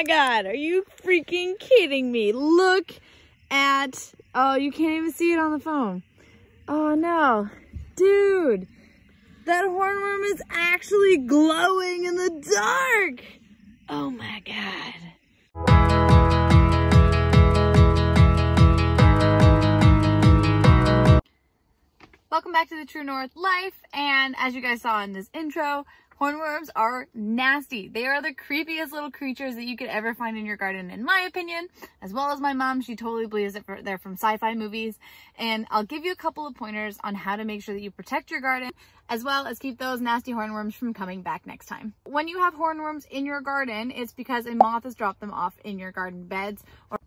my God, are you freaking kidding me? Look at, oh, you can't even see it on the phone. Oh no, dude, that hornworm is actually glowing in the dark. Oh my God. Welcome back to the True North Life. And as you guys saw in this intro, hornworms are nasty. They are the creepiest little creatures that you could ever find in your garden, in my opinion, as well as my mom. She totally believes that they're from sci-fi movies. And I'll give you a couple of pointers on how to make sure that you protect your garden, as well as keep those nasty hornworms from coming back next time. When you have hornworms in your garden, it's because a moth has dropped them off in your garden beds or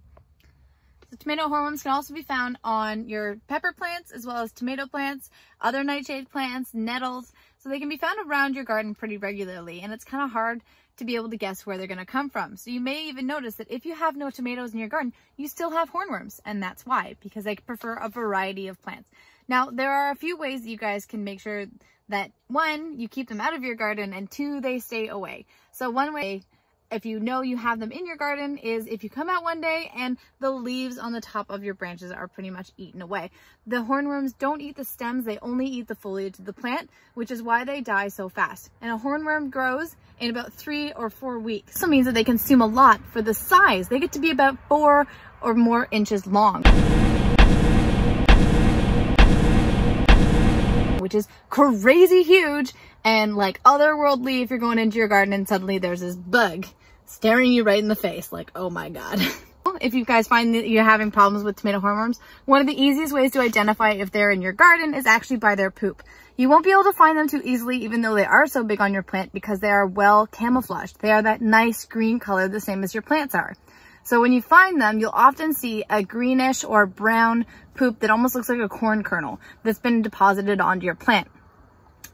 the tomato hornworms can also be found on your pepper plants as well as tomato plants, other nightshade plants, nettles. So they can be found around your garden pretty regularly and it's kind of hard to be able to guess where they're going to come from. So you may even notice that if you have no tomatoes in your garden, you still have hornworms and that's why, because they prefer a variety of plants. Now, there are a few ways that you guys can make sure that one, you keep them out of your garden and two, they stay away. So one way if you know you have them in your garden is if you come out one day and the leaves on the top of your branches are pretty much eaten away. The hornworms don't eat the stems, they only eat the foliage of the plant, which is why they die so fast. And a hornworm grows in about three or four weeks. So means that they consume a lot for the size. They get to be about four or more inches long. Which is crazy huge and like otherworldly if you're going into your garden and suddenly there's this bug staring you right in the face like oh my god. If you guys find that you're having problems with tomato hornworms one of the easiest ways to identify if they're in your garden is actually by their poop. You won't be able to find them too easily even though they are so big on your plant because they are well camouflaged. They are that nice green color the same as your plants are so when you find them, you'll often see a greenish or brown poop that almost looks like a corn kernel that's been deposited onto your plant.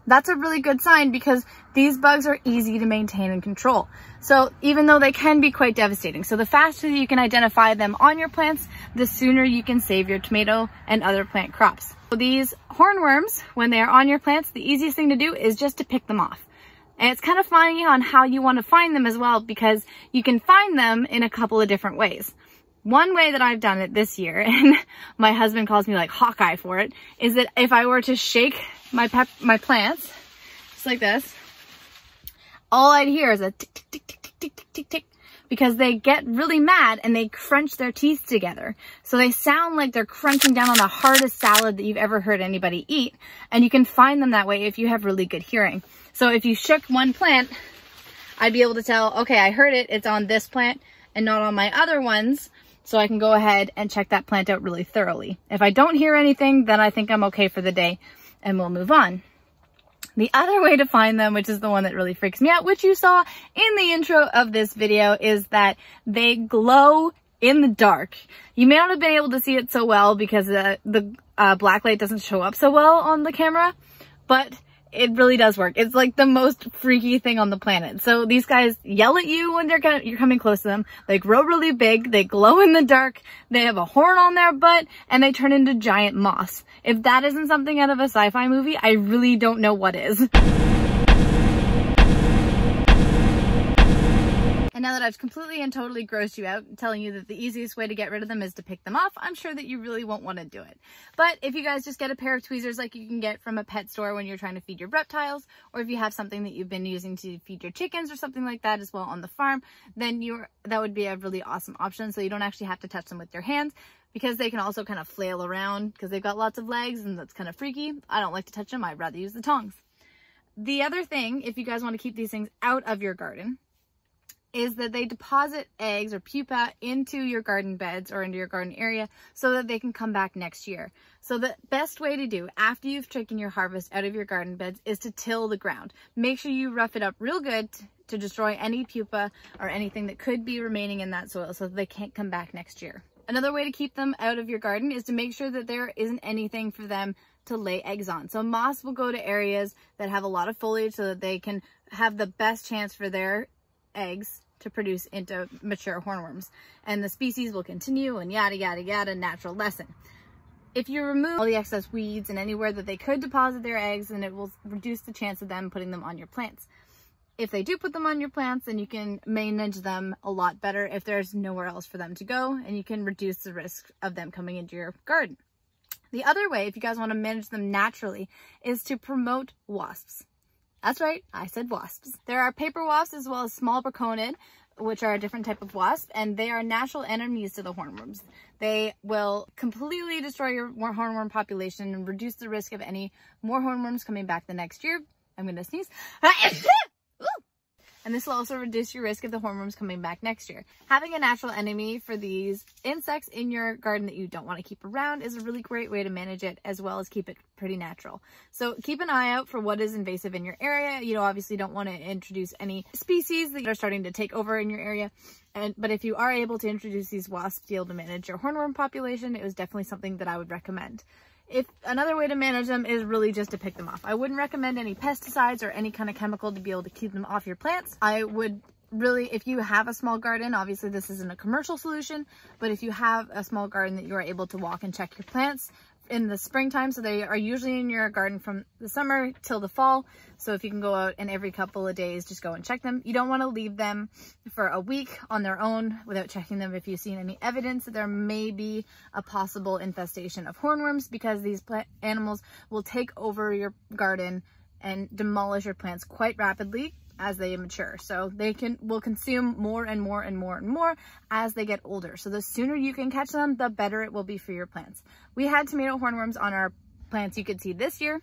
That's a really good sign because these bugs are easy to maintain and control. So even though they can be quite devastating. So the faster you can identify them on your plants, the sooner you can save your tomato and other plant crops. So these hornworms, when they are on your plants, the easiest thing to do is just to pick them off. And it's kind of funny on how you want to find them as well because you can find them in a couple of different ways. One way that I've done it this year, and my husband calls me like Hawkeye for it, is that if I were to shake my pep my plants, just like this, all I'd hear is a tick, tick, tick, tick, tick, tick, tick, tick, because they get really mad and they crunch their teeth together. So they sound like they're crunching down on the hardest salad that you've ever heard anybody eat. And you can find them that way if you have really good hearing. So if you shook one plant, I'd be able to tell, okay, I heard it, it's on this plant and not on my other ones. So I can go ahead and check that plant out really thoroughly. If I don't hear anything, then I think I'm okay for the day and we'll move on. The other way to find them, which is the one that really freaks me out, which you saw in the intro of this video, is that they glow in the dark. You may not have been able to see it so well because the, the uh, black light doesn't show up so well on the camera, but it really does work. It's like the most freaky thing on the planet. So these guys yell at you when they're you're coming close to them. They grow really big. They glow in the dark. They have a horn on their butt and they turn into giant moths. If that isn't something out of a sci-fi movie, I really don't know what is. And now that I've completely and totally grossed you out, telling you that the easiest way to get rid of them is to pick them off, I'm sure that you really won't want to do it. But if you guys just get a pair of tweezers like you can get from a pet store when you're trying to feed your reptiles, or if you have something that you've been using to feed your chickens or something like that as well on the farm, then you're that would be a really awesome option so you don't actually have to touch them with your hands because they can also kind of flail around because they've got lots of legs and that's kind of freaky. I don't like to touch them. I'd rather use the tongs. The other thing, if you guys want to keep these things out of your garden, is that they deposit eggs or pupa into your garden beds or into your garden area so that they can come back next year. So the best way to do after you've taken your harvest out of your garden beds is to till the ground. Make sure you rough it up real good to destroy any pupa or anything that could be remaining in that soil so that they can't come back next year. Another way to keep them out of your garden is to make sure that there isn't anything for them to lay eggs on. So moths will go to areas that have a lot of foliage so that they can have the best chance for their eggs to produce into mature hornworms. And the species will continue and yada, yada, yada, natural lesson. If you remove all the excess weeds and anywhere that they could deposit their eggs, then it will reduce the chance of them putting them on your plants. if they do put them on your plants, then you can manage them a lot better if there's nowhere else for them to go and you can reduce the risk of them coming into your garden. The other way, if you guys want to manage them naturally, is to promote wasps. That's right, I said wasps. There are paper wasps as well as small braconid, which are a different type of wasp, and they are natural enemies to the hornworms. They will completely destroy your hornworm population and reduce the risk of any more hornworms coming back the next year. I'm gonna sneeze. Ah, and this will also reduce your risk of the hornworms coming back next year. Having a natural enemy for these insects in your garden that you don't want to keep around is a really great way to manage it as well as keep it pretty natural. So keep an eye out for what is invasive in your area. You know, obviously don't want to introduce any species that are starting to take over in your area. And, but if you are able to introduce these wasps to be able to manage your hornworm population, it was definitely something that I would recommend if another way to manage them is really just to pick them off. I wouldn't recommend any pesticides or any kind of chemical to be able to keep them off your plants. I would really, if you have a small garden, obviously this isn't a commercial solution, but if you have a small garden that you are able to walk and check your plants, in the springtime. So they are usually in your garden from the summer till the fall. So if you can go out and every couple of days, just go and check them. You don't want to leave them for a week on their own without checking them if you've seen any evidence that there may be a possible infestation of hornworms because these animals will take over your garden and demolish your plants quite rapidly as they mature. So they can will consume more and more and more and more as they get older. So the sooner you can catch them, the better it will be for your plants. We had tomato hornworms on our plants you could see this year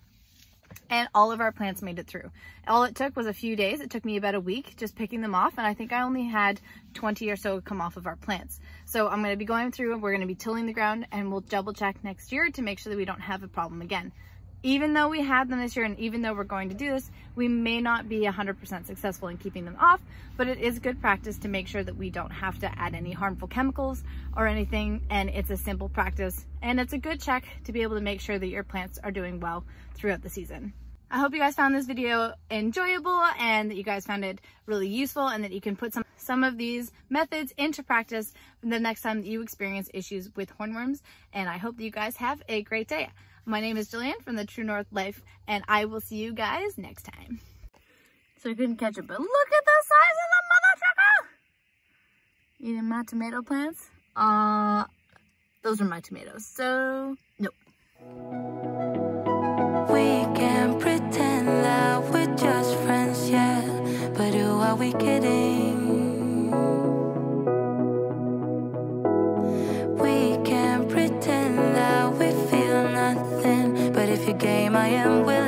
and all of our plants made it through. All it took was a few days. It took me about a week just picking them off and I think I only had 20 or so come off of our plants. So I'm going to be going through and we're going to be tilling the ground and we'll double check next year to make sure that we don't have a problem again even though we had them this year and even though we're going to do this, we may not be 100% successful in keeping them off, but it is good practice to make sure that we don't have to add any harmful chemicals or anything. And it's a simple practice and it's a good check to be able to make sure that your plants are doing well throughout the season. I hope you guys found this video enjoyable and that you guys found it really useful and that you can put some, some of these methods into practice the next time that you experience issues with hornworms. And I hope that you guys have a great day. My name is Jillian from the True North Life, and I will see you guys next time. So I couldn't catch it, but look at the size of the mother trucker! Eating my tomato plants? Uh, those are my tomatoes, so nope. We can pretend that we're just friends, yeah, but who are we kidding? Am willing